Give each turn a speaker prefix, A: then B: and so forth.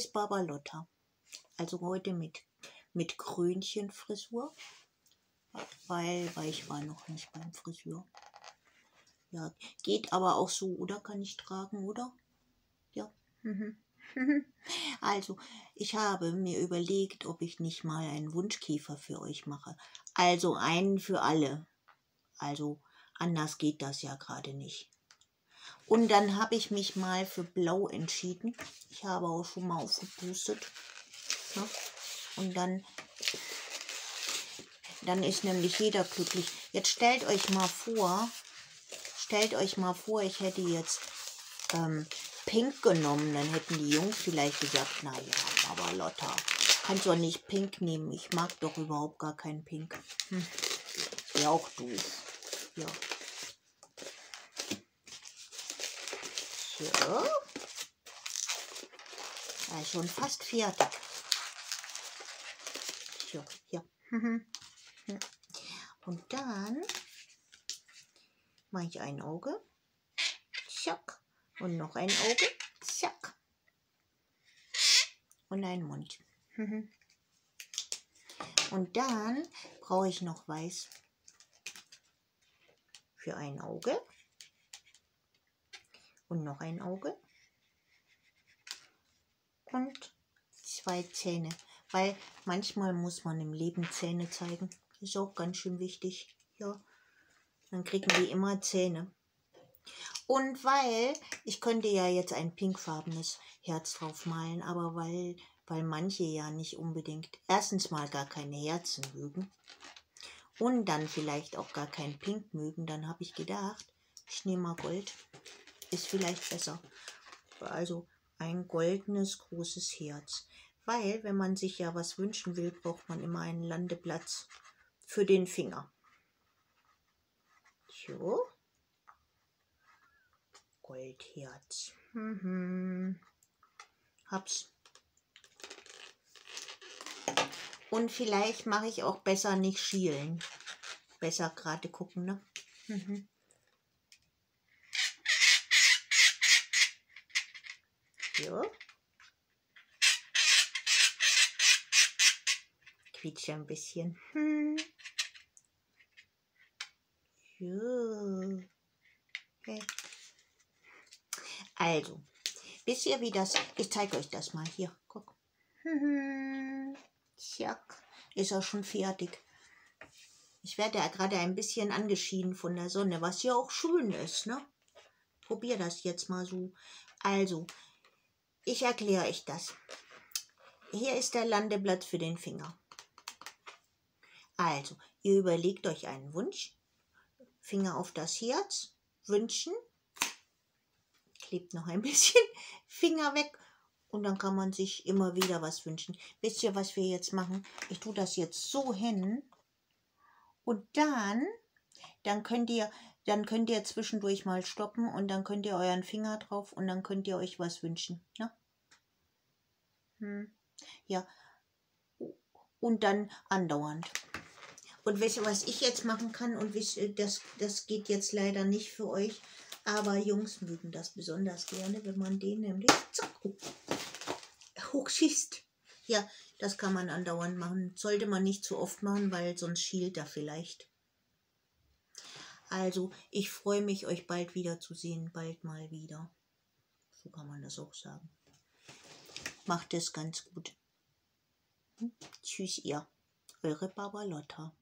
A: ist Barbalotta. Also heute mit, mit Krönchenfrisur, weil, weil ich war noch nicht beim Friseur. Ja, geht aber auch so, oder? Kann ich tragen, oder? Ja. Mhm. Also, ich habe mir überlegt, ob ich nicht mal einen Wunschkäfer für euch mache. Also einen für alle. Also, anders geht das ja gerade nicht. Und dann habe ich mich mal für Blau entschieden. Ich habe auch schon mal aufgepustet. Ja. Und dann, dann ist nämlich jeder glücklich. Jetzt stellt euch mal vor, stellt euch mal vor, ich hätte jetzt ähm, Pink genommen, dann hätten die Jungs vielleicht gesagt, naja, aber Lotta, kannst doch nicht Pink nehmen. Ich mag doch überhaupt gar kein Pink. Hm. Wäre auch doof. Ja. So. Ja, schon fast fertig. So, hier. Und dann mache ich ein Auge. Zack. Und noch ein Auge. Zack. Und ein Mund. Und dann brauche ich noch Weiß für ein Auge. Und noch ein Auge. Und zwei Zähne. Weil manchmal muss man im Leben Zähne zeigen. Ist auch ganz schön wichtig. Ja. Dann kriegen die immer Zähne. Und weil, ich könnte ja jetzt ein pinkfarbenes Herz drauf malen, aber weil, weil manche ja nicht unbedingt erstens mal gar keine Herzen mögen und dann vielleicht auch gar kein Pink mögen, dann habe ich gedacht, ich nehme mal Gold. Ist vielleicht besser. Also ein goldenes großes Herz. Weil, wenn man sich ja was wünschen will, braucht man immer einen Landeplatz für den Finger. So. Goldherz. Mhm. Hab's. Und vielleicht mache ich auch besser nicht schielen. Besser gerade gucken, ne? Mhm. So. Quietsche ein bisschen. Hm. So. Okay. Also, wisst ihr, wie das... Ich zeige euch das mal. Hier, guck. Tjack, ist er schon fertig. Ich werde ja gerade ein bisschen angeschieden von der Sonne, was ja auch schön ist, ne? Probier das jetzt mal so. Also, ich erkläre euch das. Hier ist der Landeplatz für den Finger. Also, ihr überlegt euch einen Wunsch. Finger auf das Herz, wünschen klebt noch ein bisschen Finger weg und dann kann man sich immer wieder was wünschen. Wisst ihr, was wir jetzt machen? Ich tue das jetzt so hin und dann, dann könnt ihr, dann könnt ihr zwischendurch mal stoppen und dann könnt ihr euren Finger drauf und dann könnt ihr euch was wünschen. Ne? Hm. Ja. Und dann andauernd. Und wisst ihr, was ich jetzt machen kann? Und das, das geht jetzt leider nicht für euch. Aber Jungs mögen das besonders gerne, wenn man den nämlich zack, hochschießt. Ja, das kann man andauernd machen. Sollte man nicht zu oft machen, weil sonst schielt er vielleicht. Also, ich freue mich, euch bald wiederzusehen. Bald mal wieder. So kann man das auch sagen. Macht es ganz gut. Hm? Tschüss, ihr. Eure Barbalotta.